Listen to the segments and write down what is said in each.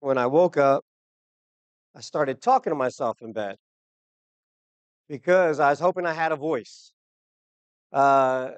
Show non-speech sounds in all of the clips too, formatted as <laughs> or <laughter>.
when I woke up, I started talking to myself in bed because I was hoping I had a voice. Uh,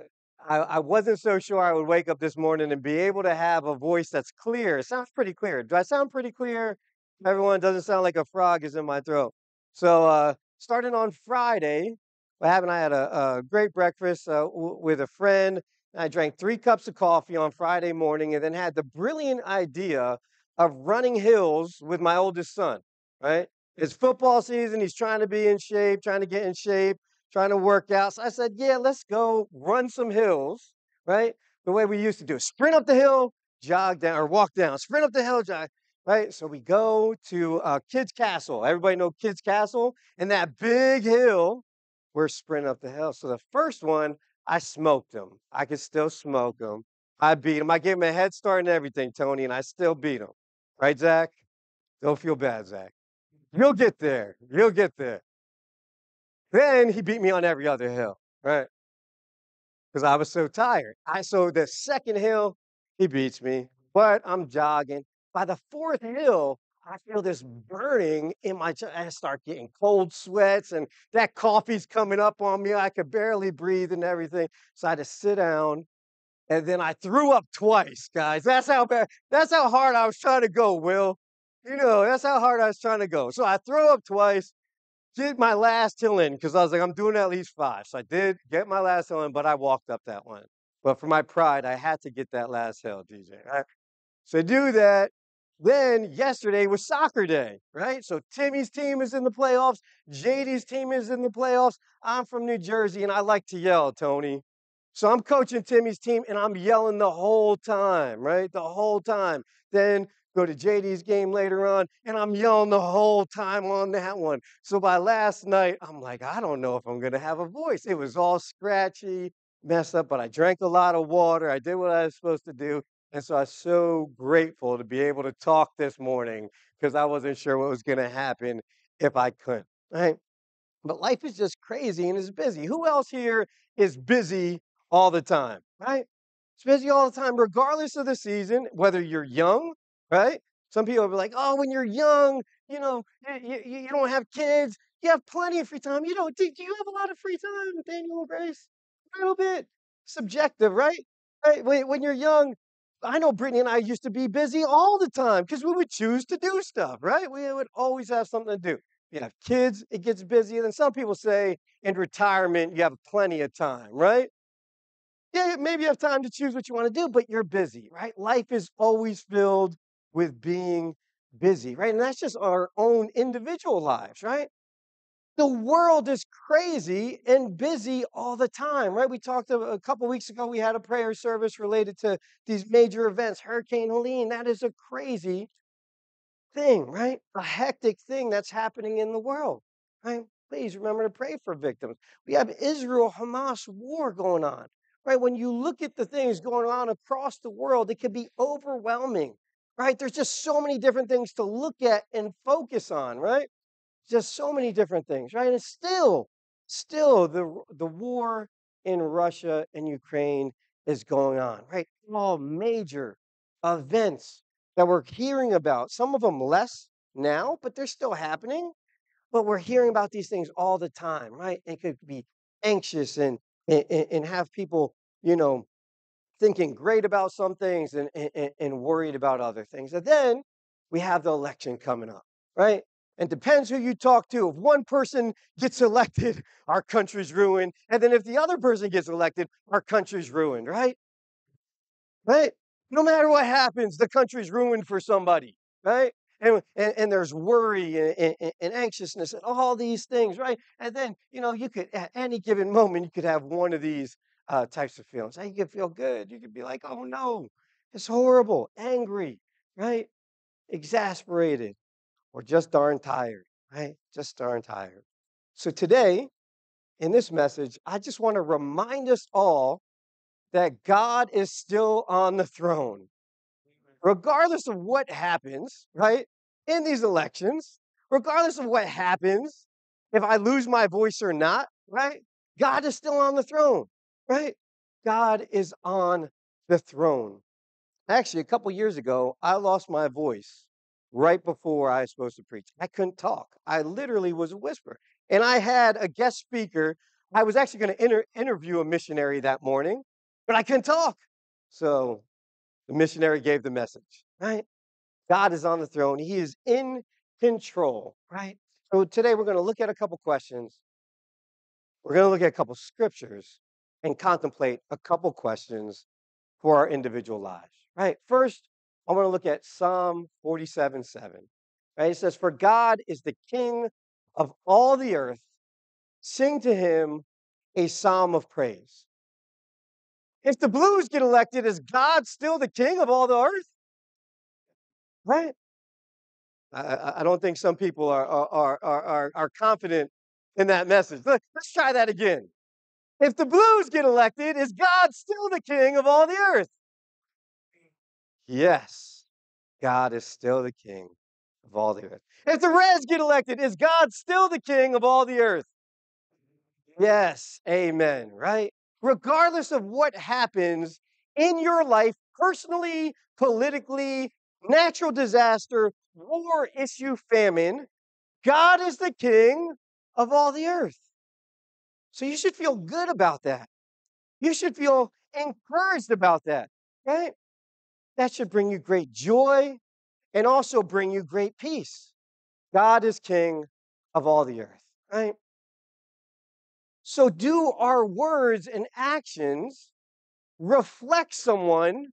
I, I wasn't so sure I would wake up this morning and be able to have a voice that's clear. It sounds pretty clear. Do I sound pretty clear? Everyone doesn't sound like a frog is in my throat. So, uh, starting on Friday, what happened? I had a, a great breakfast uh, w- with a friend. I drank three cups of coffee on Friday morning and then had the brilliant idea of running hills with my oldest son, right? It's football season. He's trying to be in shape, trying to get in shape, trying to work out. So I said, yeah, let's go run some hills, right? The way we used to do it. Sprint up the hill, jog down, or walk down. Sprint up the hill, jog, right? So we go to uh, Kids Castle. Everybody know Kids Castle? And that big hill, we're sprinting up the hill. So the first one, I smoked him. I could still smoke him. I beat him. I gave him a head start and everything, Tony, and I still beat him. Right, Zach? Don't feel bad, Zach. You'll get there. You'll get there. Then he beat me on every other hill, right? Because I was so tired. I so the second hill, he beats me, but I'm jogging. By the fourth hill, I feel this burning in my chest. I start getting cold sweats, and that coffee's coming up on me. I could barely breathe and everything. So I had to sit down, and then I threw up twice, guys. That's how bad. That's how hard I was trying to go. Will, you know, that's how hard I was trying to go. So I threw up twice did my last hill in because I was like, I'm doing at least five. So I did get my last hill in, but I walked up that one. But for my pride, I had to get that last hill, DJ. Right? So do that. Then yesterday was soccer day, right? So Timmy's team is in the playoffs. JD's team is in the playoffs. I'm from New Jersey and I like to yell, Tony. So I'm coaching Timmy's team and I'm yelling the whole time, right? The whole time. Then go to JD's game later on, and I'm yelling the whole time on that one. So by last night, I'm like, I don't know if I'm going to have a voice. It was all scratchy, messed up, but I drank a lot of water. I did what I was supposed to do. And so I'm so grateful to be able to talk this morning because I wasn't sure what was going to happen if I couldn't, right? But life is just crazy and it's busy. Who else here is busy all the time, right? It's busy all the time, regardless of the season, whether you're young right? Some people be like, oh, when you're young, you know, you, you, you don't have kids, you have plenty of free time. You know, do, do you have a lot of free time, Daniel Grace? A little bit subjective, right? Right? When, when you're young, I know Brittany and I used to be busy all the time because we would choose to do stuff, right? We would always have something to do. You have kids, it gets busy. And then some people say in retirement, you have plenty of time, right? Yeah, maybe you have time to choose what you want to do, but you're busy, right? Life is always filled with being busy, right? And that's just our own individual lives, right? The world is crazy and busy all the time, right? We talked a, a couple weeks ago, we had a prayer service related to these major events, Hurricane Helene. That is a crazy thing, right? A hectic thing that's happening in the world, right? Please remember to pray for victims. We have Israel Hamas war going on, right? When you look at the things going on across the world, it can be overwhelming right? There's just so many different things to look at and focus on, right? Just so many different things, right? And still, still, the the war in Russia and Ukraine is going on, right? All major events that we're hearing about. Some of them less now, but they're still happening. But we're hearing about these things all the time, right? It could be anxious and and, and have people, you know, thinking great about some things and, and, and worried about other things. And then we have the election coming up, right? And depends who you talk to. If one person gets <laughs> elected, our country's ruined. And then if the other person gets elected, our country's ruined, right? Right? No matter what happens, the country's ruined for somebody, right? And, and, and there's worry and, and, and anxiousness and all these things, right? And then, you know, you could, at any given moment, you could have one of these uh, types of feelings. you can feel good. You can be like, oh no, it's horrible, angry, right? Exasperated, or just darn tired, right? Just darn tired. So today, in this message, I just want to remind us all that God is still on the throne. Regardless of what happens, right, in these elections, regardless of what happens, if I lose my voice or not, right, God is still on the throne right? God is on the throne. Actually, a couple years ago, I lost my voice right before I was supposed to preach. I couldn't talk. I literally was a whisper. And I had a guest speaker. I was actually going to inter- interview a missionary that morning, but I couldn't talk. So the missionary gave the message, right? God is on the throne. He is in control, right? So today we're going to look at a couple questions. We're going to look at a couple scriptures and contemplate a couple questions for our individual lives, right? First, I want to look at Psalm 47 7. Right? It says, For God is the King of all the earth. Sing to him a psalm of praise. If the Blues get elected, is God still the king of all the earth? Right? I, I don't think some people are, are, are, are, are confident in that message. Let's try that again. If the Blues get elected, is God still the king of all the earth? Yes, God is still the king of all the earth. If the Reds get elected, is God still the king of all the earth? Yes, amen, right? Regardless of what happens in your life, personally, politically, natural disaster, war, issue, famine, God is the king of all the earth. So you should feel good about that. You should feel encouraged about that, right? That should bring you great joy and also bring you great peace. God is king of all the earth, right? So, do our words and actions reflect someone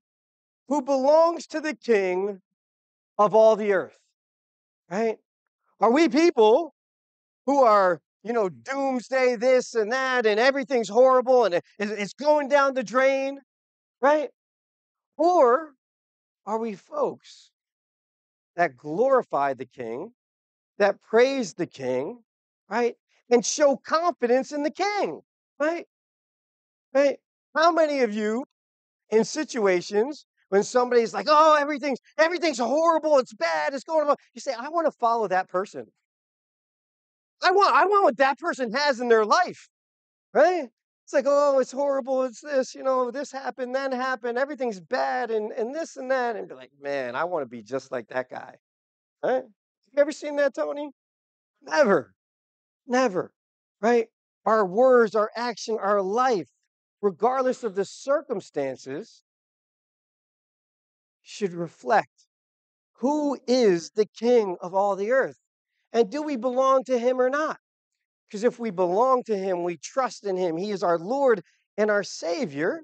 who belongs to the king of all the earth, right? Are we people who are you know, doomsday, this and that, and everything's horrible and it's going down the drain, right? Or are we folks that glorify the king, that praise the king, right? And show confidence in the king, right? Right? How many of you in situations when somebody's like, oh, everything's everything's horrible, it's bad, it's going on, you say, I want to follow that person. I want, I want what that person has in their life, right? It's like, oh, it's horrible. It's this, you know, this happened, that happened, everything's bad, and, and this and that. And be like, man, I want to be just like that guy. Right? Have You ever seen that, Tony? Never. Never. Right? Our words, our action, our life, regardless of the circumstances, should reflect who is the king of all the earth. And do we belong to him or not? Because if we belong to him, we trust in him, he is our Lord and our Savior,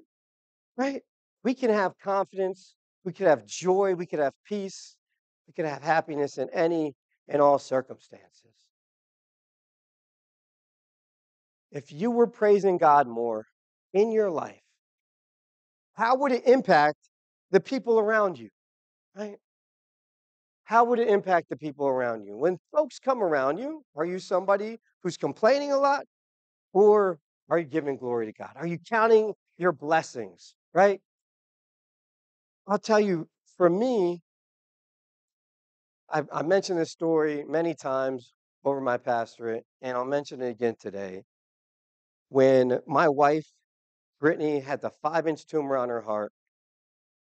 right? We can have confidence, we could have joy, we could have peace, we could have happiness in any and all circumstances. If you were praising God more in your life, how would it impact the people around you? Right? how would it impact the people around you? When folks come around you, are you somebody who's complaining a lot or are you giving glory to God? Are you counting your blessings, right? I'll tell you, for me, I've, I mentioned this story many times over my pastorate, and I'll mention it again today. When my wife, Brittany, had the five inch tumor on her heart,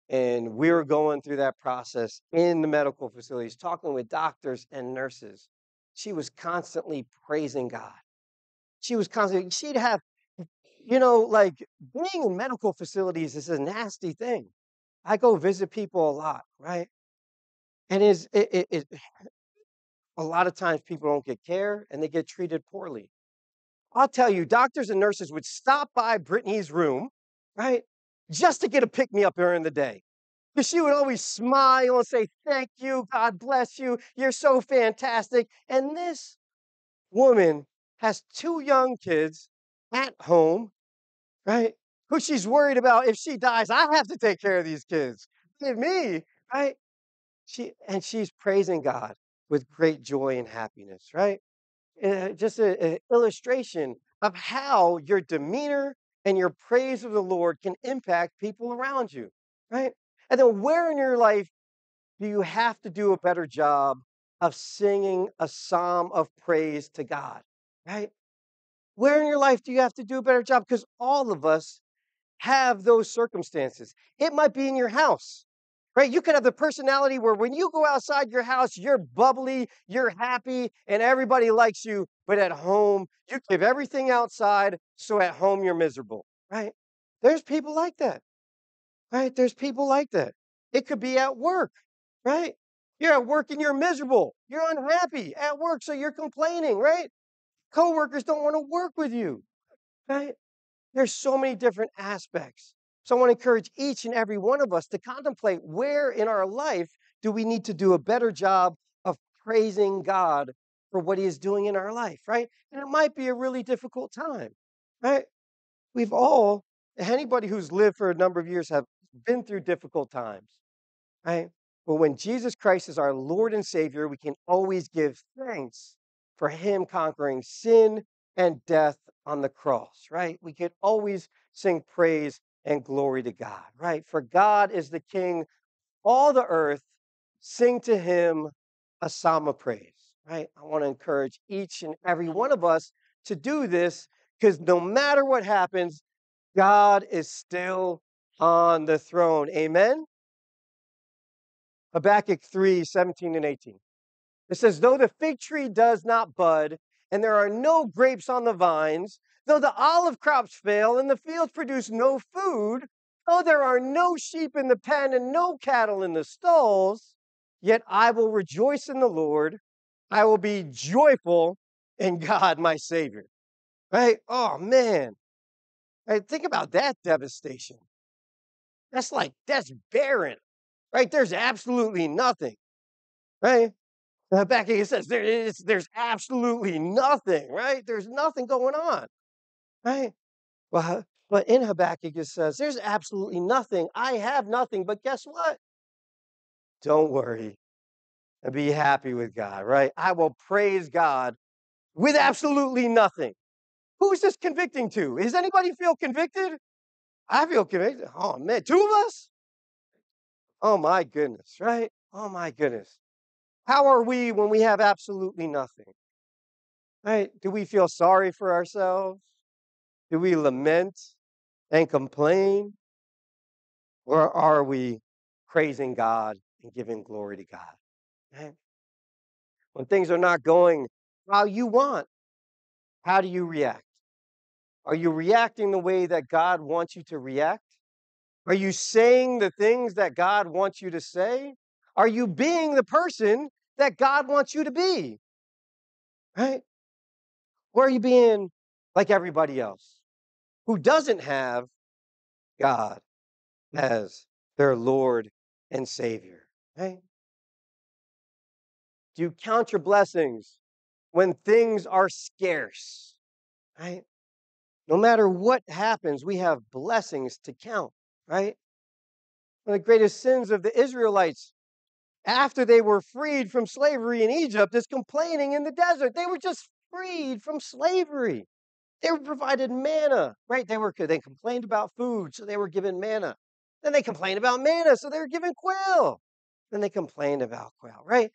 and we were going through that process in the medical facilities, talking with doctors and nurses. She was constantly praising God. She was constantly, she'd have, you know, like being in medical facilities is a nasty thing. I go visit people a lot, right? And is it, it, it, <sighs> a lot of times people don't get care and they get treated poorly. I'll tell you, doctors and nurses would stop by Brittany's room, right? just to get a pick me up during the day. Because she would always smile and say, Thank you, God bless you, you're so fantastic. And this woman has two young kids at home, right? Who she's worried about if she dies, I have to take care of these kids. Give me, right? She and she's praising God with great joy and happiness, right? Uh, just an illustration of how your demeanor and your praise of the Lord can impact people around you, right? And then where in your life do you have to do a better job of singing a psalm of praise to God, right? Where in your life do you have to do a better job? Because all of us have those circumstances. It might be in your house, Right? You could have the personality where when you go outside your house, you're bubbly, you're happy, and everybody likes you. But at home, you give everything outside, so at home you're miserable. Right? There's people like that. Right? There's people like that. It could be at work. Right? You're at work and you're miserable. You're unhappy at work, so you're complaining, right? Coworkers don't want to work with you, right? There's so many different aspects. So I want to encourage each and every one of us to contemplate where in our life do we need to do a better job of praising God for what he is doing in our life, right? And it might be a really difficult time, right? We've all, anybody who's lived for a number of years have been through difficult times, right? But when Jesus Christ is our Lord and Savior, we can always give thanks for Him conquering sin and death on the cross, right? We can always sing praise and glory to God, right? For God is the King, all the earth, sing to Him a psalm of praise, right? I want to encourage each and every one of us to do this because no matter what happens, God is still on the throne. Amen? Habakkuk 3 17 and 18. It says, Though the fig tree does not bud, and there are no grapes on the vines, though the olive crops fail, and the fields produce no food, though there are no sheep in the pen and no cattle in the stalls, yet I will rejoice in the Lord. I will be joyful in <laughs> God, my Savior. Right? Oh, man. Right? Think about that devastation. That's like, that's barren right? There's absolutely nothing, right? Back it says there is, there's absolutely nothing, right? There's nothing going on, right? Well, but in Habakkuk it says there's absolutely nothing. I have nothing, but guess what? Don't worry and be happy with God, right? I will praise God with absolutely nothing. Who's this convicting to? Does anybody feel convicted? I feel convicted. Oh man, two of us? Oh my goodness, right? Oh my goodness. How are we when we have absolutely nothing? Right? Do we feel sorry for ourselves? Do we lament and complain? Or are we praising God and giving glory to God? Right? When things are not going how you want, how do you react? Are you reacting the way that God wants you to react? Are you saying the things that God wants you to say? Are you being the person that God wants you to be? Right? Or are you being like everybody else who doesn't have God as their Lord and Savior? Do you count your blessings when things are scarce? Right? No matter what happens, we have blessings to count right? One of the greatest sins of the Israelites after they were freed from slavery in Egypt is complaining in the desert. They were just freed from slavery. They were provided manna, right? They were they complained about food, so they were given manna. Then they complained about manna, so they were given quail. Then they complained about quail, right?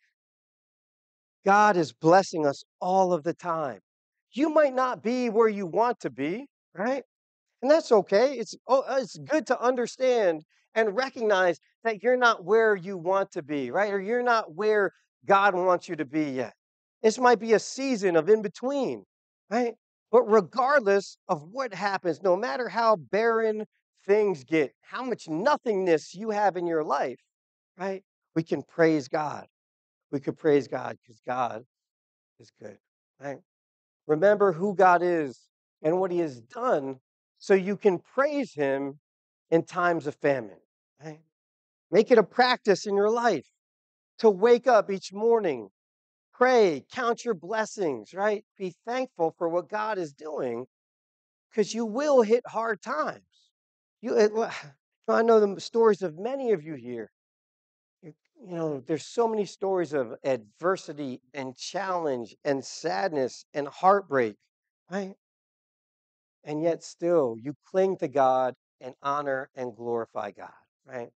God is blessing us all of the time. You might not be where you want to be, right? And that's okay. It's, oh, uh, it's good to understand and recognize that you're not where you want to be, right? Or you're not where God wants you to be yet. This might be a season of in between, right? But regardless of what happens, no matter how barren things get, how much nothingness you have in your life, right? We can praise God. We could praise God because God is good, right? Remember who God is and what He has done so you can praise him in times of famine. Right? Make it a practice in your life to wake up each morning, pray, count your blessings, right? Be thankful for what God is doing because you will hit hard times. You, it, <sighs> I know the stories of many of you here. You, you know, there's so many stories of adversity and challenge and sadness and heartbreak, right? and yet still you cling to God and honor and glorify God, right?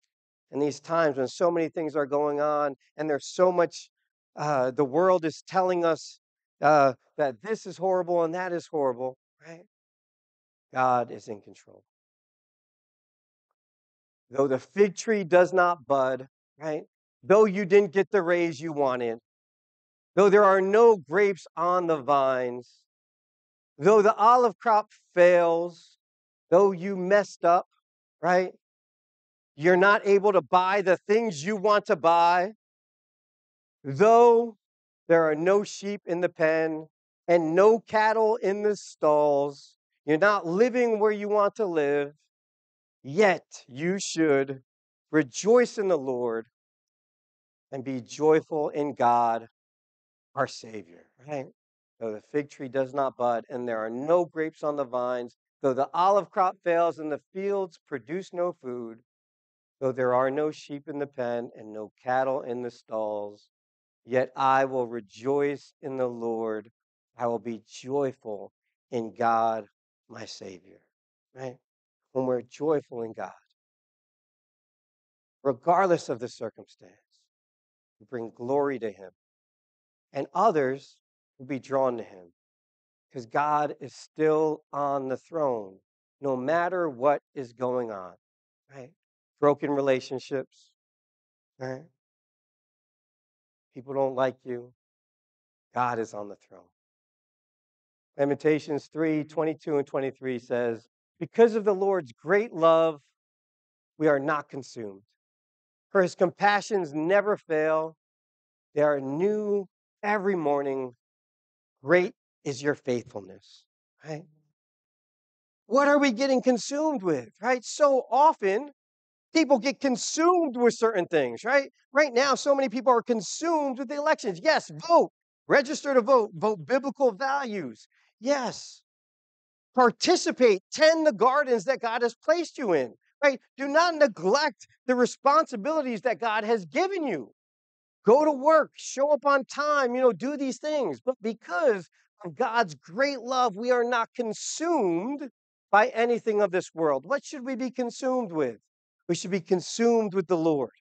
In these times when so many things are going on and there's so much, uh, the world is telling us uh, that this is horrible and that is horrible, right? God is in control. Though the fig tree does not bud right? Though you didn't get the raise you wanted, though there are no grapes on the vines, though the olive crop fails, though you messed up, right? You're not able to buy the things you want to buy, though there are no sheep in the pen and no cattle in the stalls, you're not living where you want to live, yet you should rejoice in the Lord and be joyful in God, our Savior, right? Though the fig tree does not bud and there are no grapes on the vines, though the olive crop fails and the fields produce no food, though there are no sheep in the pen and no cattle in the stalls, yet I will rejoice in the Lord. I will be joyful in God, my Savior, right? When we're joyful in God, regardless of the circumstance, we bring glory to Him, and others will be drawn to Him because God is still on the throne, no matter what is going on, right? Broken relationships, right? People don't like you. God is on the throne. Lamentations 3 22 and 23 says, Because of the Lord's great love, we are not consumed. For his compassions never fail, they are new every morning. Great is your faithfulness, right? What are we getting consumed with, right? So often, people get consumed with certain things, right? Right now, so many people are consumed with the elections. Yes, vote, register to vote, vote biblical values. Yes, participate, tend the gardens that God has placed you in, right? Do not neglect the responsibilities that God has given you. Go to work, show up on time, you know, do these things. But because of God's great love, we are not consumed by anything of this world. What should we be consumed with? We should be consumed with the Lord,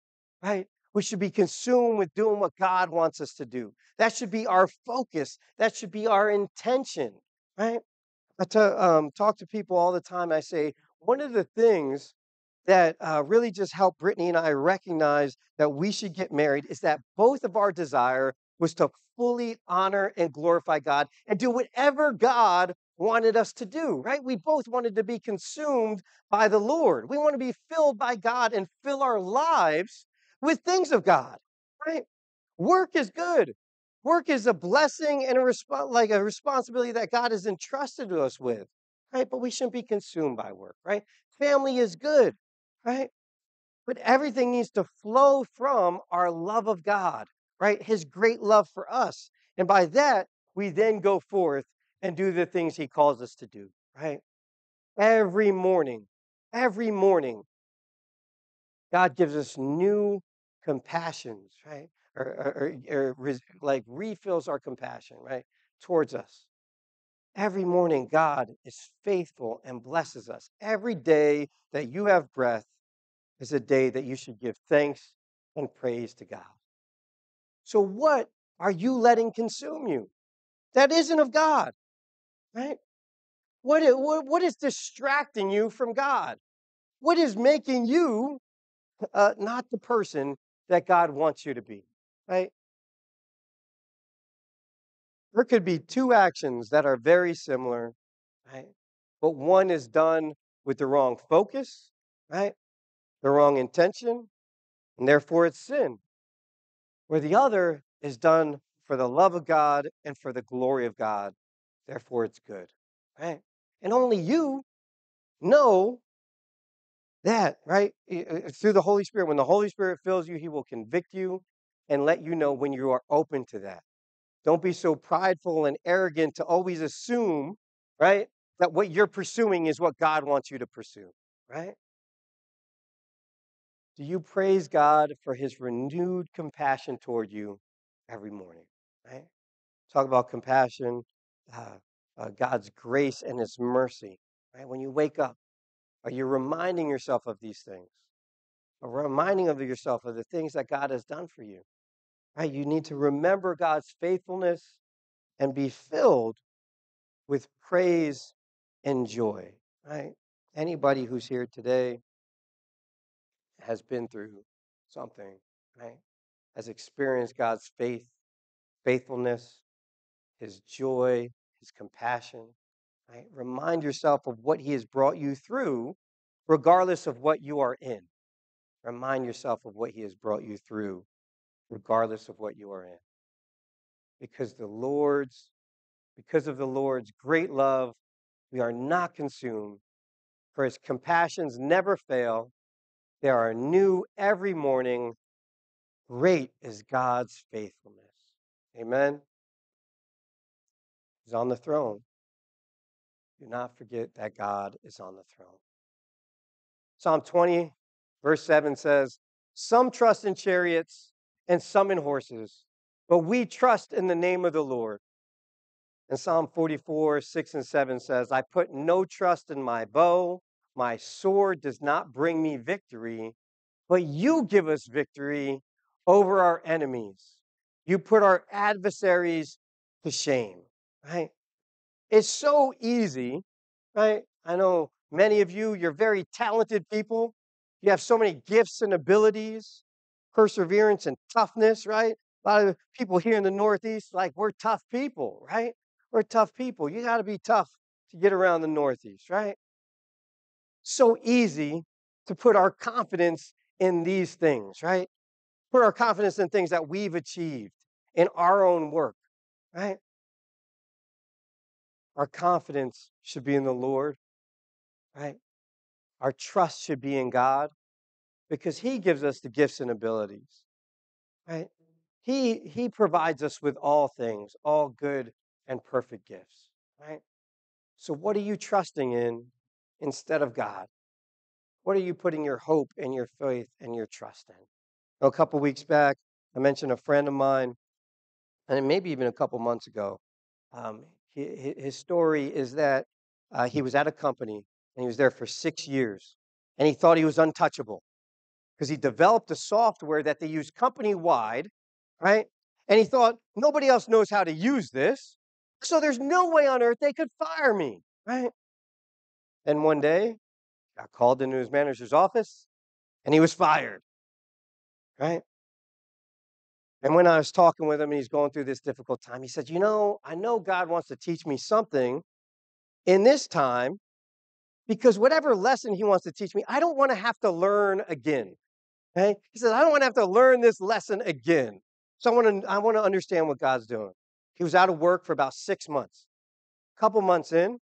right? We should be consumed with doing what God wants us to do. That should be our focus. That should be our intention, right? I t- um, talk to people all the time. I say, one of the things that uh, really just helped Brittany and I recognize that we should get married is that both of our desire was to fully honor and glorify God and do whatever God wanted us to do, right? We both wanted to be consumed by the Lord. We want to be filled by God and fill our lives with things of God, right? Work is good. Work is a blessing and a resp- like a responsibility that God has entrusted to us with, right? But we shouldn't be consumed by work, right? Family is good, right? But everything needs to flow from our love of God, right? His great love for us. And by that, we then go forth and do the things he calls us to do, right? Every morning, every morning, God gives us new compassions, right? Or, or, or, or like refills our compassion, right? Towards us. Every morning, God is faithful and blesses us. Every day that you have breath is a day that you should give thanks and praise to God. So, what are you letting consume you? That isn't of God, right? What is, what, is distracting you from God? What is making you uh, not the person that God wants you to be, right? There could be two actions that are very similar, right? But one is done with the wrong focus, right? The wrong intention, and therefore it's sin. Where the other is done for the love of God and for the glory of God, therefore it's good, right? And only you know that, right? Uh, through the Holy Spirit. When the Holy Spirit fills you, He will convict you and let you know when you are open to that. Don't be so prideful and arrogant to always assume, right, that what you're pursuing is what God wants you to pursue, right? Do you praise God for His renewed compassion toward you every morning, right? Talk about compassion, uh, uh, God's grace and His mercy, right? When you wake up, are you reminding yourself of these things? Or reminding of yourself of the things that God has done for you? Right? You need to remember God's faithfulness and be filled with praise and joy. Right? Anybody who's here today has been through something right, has experienced God's faith, faithfulness, his joy, his compassion, right? Remind yourself of what he has brought you through, regardless of what you are in. Remind yourself of what he has brought you through, regardless of what you are in. Because the Lord's, because of the Lord's great love, we are not consumed, for his compassions never fail. They are new every morning. Great is God's faithfulness. Amen. He's on the throne. Do not forget that God is on the throne. Psalm 20, verse 7 says, Some trust in chariots and some in horses, but we trust in the name of the Lord. And Psalm 44, 6 and 7 says, I put no trust in my bow. My sword does not bring me victory, but you give us victory over our enemies. You put our adversaries to shame, right? It's so easy, right? I know many of you, you're very talented people. You have so many gifts and abilities, perseverance and toughness, right? A lot of people here in the Northeast, like, we're tough people, right? We're tough people. You got to be tough to get around the Northeast, right? So easy to put our confidence in these things, right? Put our confidence in things that we've achieved in our own work, right? Our confidence should be in the Lord, right? Our trust should be in God because He gives us the gifts and abilities, right? He, he provides us with all things, all good and perfect gifts, right? So, what are you trusting in instead of God? What are you putting your hope and your faith and your trust in? A couple weeks back, I mentioned a friend of mine, and maybe even a couple months ago. Um, his story is that uh, he was at a company and he was there for six years, and he thought he was untouchable because he developed a software that they use company wide, right? And he thought nobody else knows how to use this, so there's no way on earth they could fire me, right? And one day, got called into his manager's office and he was fired, right? And when I was talking with him and he's going through this difficult time, he said, You know, I know God wants to teach me something in this time because whatever lesson he wants to teach me, I don't want to have to learn again. Okay? He says, I don't want to have to learn this lesson again. So I want to, I want to understand what God's doing. He was out of work for about six months. A couple months in,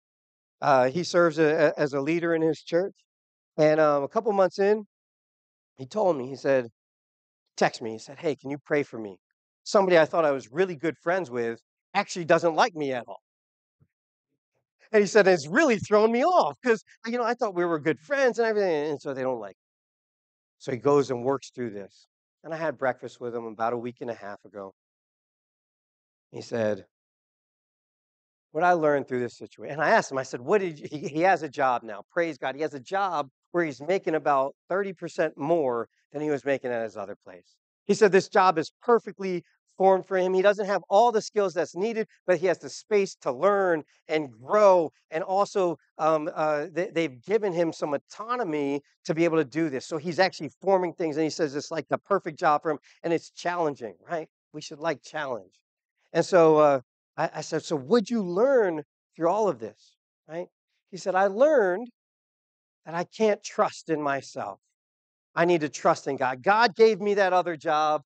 uh, he serves a, a, as a leader in his church. And um, a couple months in, he told me, he said, text me. He said, Hey, can you pray for me? Somebody I thought I was really good friends with actually doesn't like me at all. And he said, It's really thrown me off because, uh, you know, I thought we were good friends and everything. And so they don't like me. So he goes and works through this. And I had breakfast with him about a week and a half ago. He said, What I learned through this situation, and I asked him, I said, What did you, he, he has a job now. Praise God. He has a job where he's making about 30% more than he was making at his other place. He said this job is perfectly formed for him. He doesn't have all the skills that's needed, but he has the space to learn and grow. And also, um, uh, they, have given him some autonomy to be able to do this. So he's actually forming things. And he says it's like the perfect job for him. And it's challenging, right? We should like challenge. And so uh, I, I said, So would you learn through all of this, right? He said, I learned that I can't trust in myself. I need to trust in God. God gave me that other job.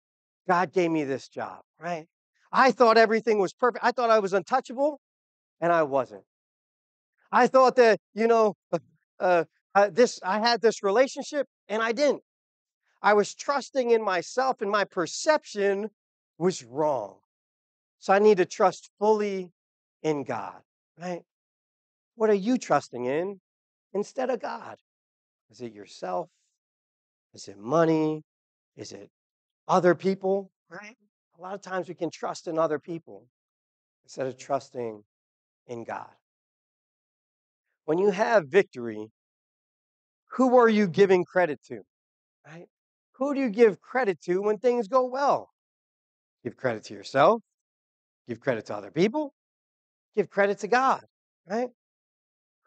God gave me this job, right? I thought everything was perfect. I thought I was untouchable, and I wasn't. I thought that, you know, <laughs> uh, uh, this I had this relationship, and I didn't. I was trusting in myself, and my perception was wrong. So I need to trust fully in God, right? What are you trusting in? instead of God? Is it yourself? Is it money? Is it other people? Right? A lot of times we can trust in other people instead of trusting in God. When you have victory, who are you giving credit to? Right? Who do you give credit to when things go well? Give credit to yourself, give credit to other people, give credit to God, right?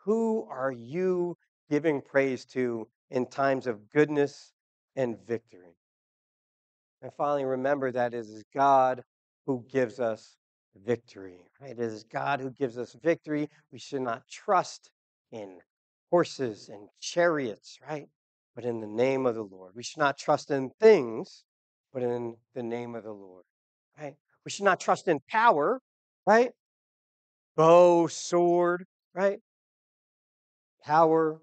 Who are you giving praise to in times of goodness and victory? And finally, remember that it is God who gives us victory. It is God who gives us victory. We should not trust in horses and chariots, right? But in the name of the Lord. We should not trust in things, but in the name of the Lord, right? We should not trust in power, right? Bow, sword, right? Power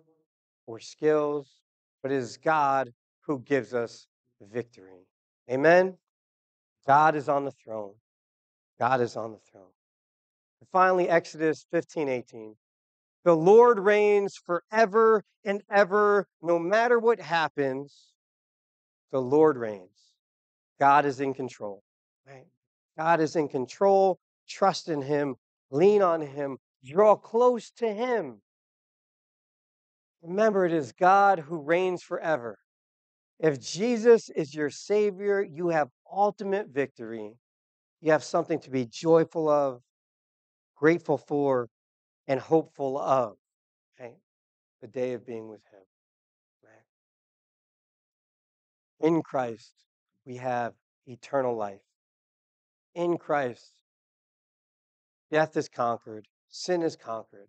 or skills, but it is God who gives us victory. Amen? God is on the throne. God is on the throne. And finally, Exodus 15 18. The Lord reigns forever and ever, no matter what happens. The Lord reigns. God is in control. Right? God is in control. Trust in Him. Lean on Him. Draw close to Him. Remember, it is God who reigns forever. If Jesus is your Savior, you have ultimate victory. You have something to be joyful of, grateful for, and hopeful of. Right? The day of being with Him. Right? In Christ, we have eternal life. In Christ, death is conquered, sin is conquered.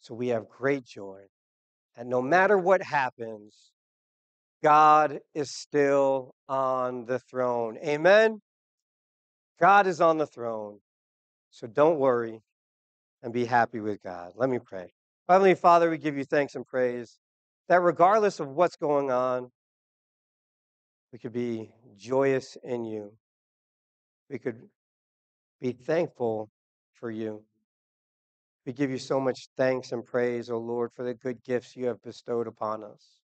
So we have great joy. And no matter what happens, God is still on the throne. Amen? God is on the throne. So don't worry and be happy with God. Let me pray. Heavenly Father, we give you thanks and praise that regardless of what's going on, we could be joyous in you. We could be thankful for you. We give you so much thanks and praise, O Lord, for the good gifts you have bestowed upon us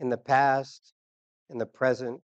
in the past, in the present,